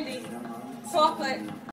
candy, chocolate,